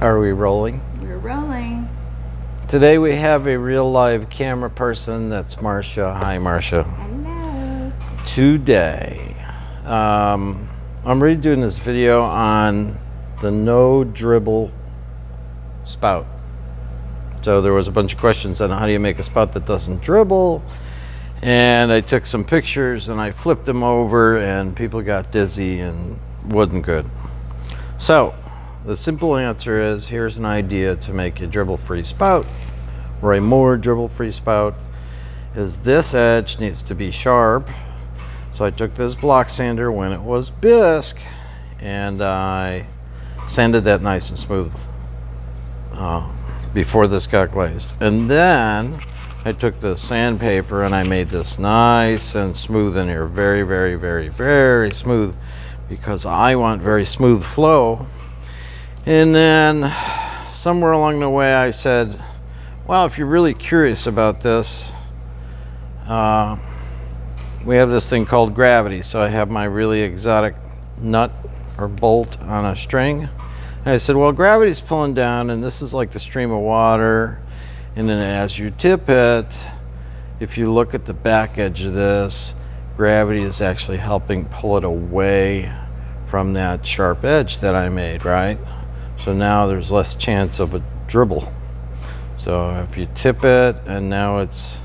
Are we rolling? We're rolling. Today we have a real live camera person. That's Marcia. Hi, Marcia. Hello. Today, um, I'm redoing this video on the no dribble spout. So there was a bunch of questions on how do you make a spout that doesn't dribble. And I took some pictures and I flipped them over and people got dizzy and wasn't good. So the simple answer is here's an idea to make a dribble free spout or a more dribble free spout is this edge needs to be sharp. So I took this block sander when it was bisque and I sanded that nice and smooth uh, before this got glazed. And then I took the sandpaper and I made this nice and smooth in here. Very, very, very, very smooth because I want very smooth flow. And then somewhere along the way I said, well, if you're really curious about this, uh, we have this thing called gravity. So I have my really exotic nut or bolt on a string. And I said, well, gravity's pulling down and this is like the stream of water and then as you tip it, if you look at the back edge of this, gravity is actually helping pull it away from that sharp edge that I made, right? So now there's less chance of a dribble. So if you tip it and now it's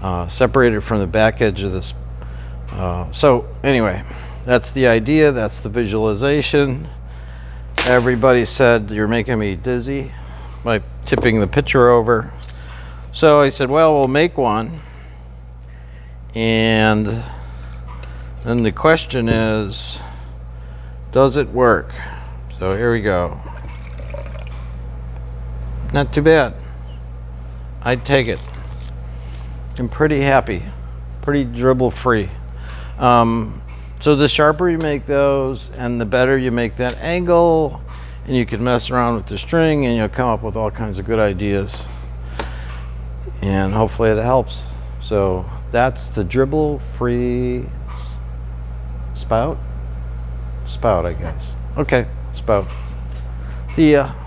uh, separated from the back edge of this. Uh, so anyway, that's the idea, that's the visualization. Everybody said you're making me dizzy by tipping the pitcher over. So I said, well, we'll make one. And then the question is, does it work? So here we go. Not too bad. I'd take it. I'm pretty happy. Pretty dribble free. Um, so the sharper you make those and the better you make that angle and you can mess around with the string and you'll come up with all kinds of good ideas and hopefully it helps. So that's the dribble free spout. Spout, I guess. Okay, spout. See ya.